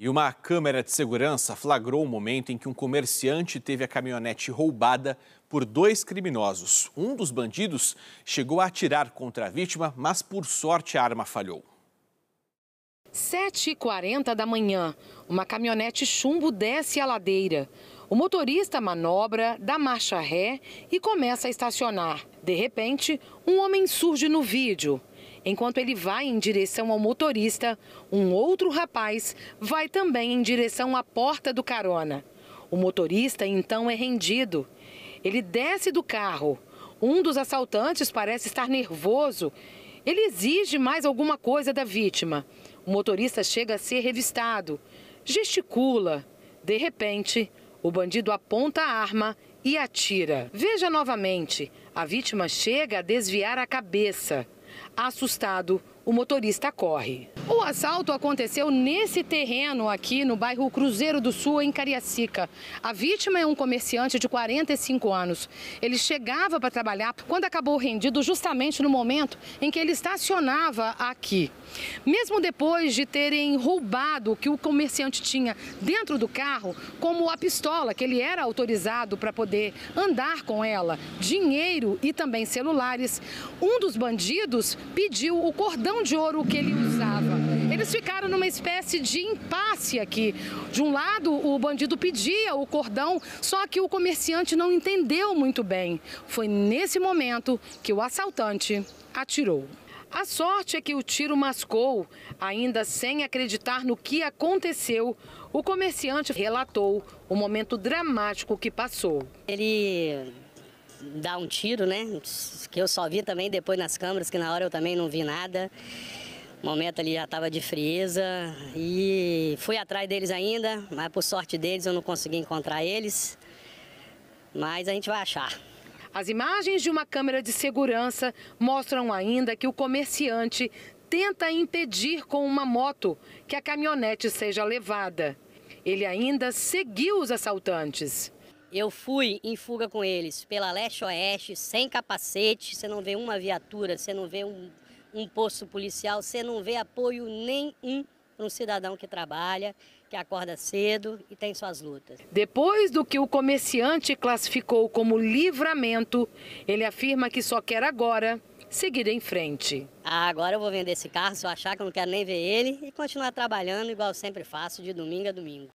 E uma câmera de segurança flagrou o momento em que um comerciante teve a caminhonete roubada por dois criminosos. Um dos bandidos chegou a atirar contra a vítima, mas por sorte a arma falhou. 7h40 da manhã, uma caminhonete chumbo desce a ladeira. O motorista manobra, dá marcha ré e começa a estacionar. De repente, um homem surge no vídeo. Enquanto ele vai em direção ao motorista, um outro rapaz vai também em direção à porta do carona. O motorista então é rendido. Ele desce do carro. Um dos assaltantes parece estar nervoso. Ele exige mais alguma coisa da vítima. O motorista chega a ser revistado, gesticula. De repente, o bandido aponta a arma e atira. Veja novamente: a vítima chega a desviar a cabeça. Assustado, o motorista corre. O assalto aconteceu nesse terreno aqui no bairro Cruzeiro do Sul, em Cariacica. A vítima é um comerciante de 45 anos. Ele chegava para trabalhar quando acabou rendido justamente no momento em que ele estacionava aqui. Mesmo depois de terem roubado o que o comerciante tinha dentro do carro, como a pistola que ele era autorizado para poder andar com ela, dinheiro e também celulares, um dos bandidos pediu o cordão de ouro que ele usava. Eles ficaram numa espécie de impasse aqui. De um lado, o bandido pedia o cordão, só que o comerciante não entendeu muito bem. Foi nesse momento que o assaltante atirou. A sorte é que o tiro mascou. Ainda sem acreditar no que aconteceu, o comerciante relatou o momento dramático que passou. Ele dá um tiro, né? Que eu só vi também depois nas câmeras, que na hora eu também não vi nada. O momento ali já estava de frieza e fui atrás deles ainda, mas por sorte deles eu não consegui encontrar eles. Mas a gente vai achar. As imagens de uma câmera de segurança mostram ainda que o comerciante tenta impedir com uma moto que a caminhonete seja levada. Ele ainda seguiu os assaltantes. Eu fui em fuga com eles pela leste-oeste, sem capacete, você não vê uma viatura, você não vê um, um posto policial, você não vê apoio nenhum para um cidadão que trabalha, que acorda cedo e tem suas lutas. Depois do que o comerciante classificou como livramento, ele afirma que só quer agora seguir em frente. Ah, agora eu vou vender esse carro, se eu achar que eu não quero nem ver ele e continuar trabalhando igual eu sempre faço, de domingo a domingo.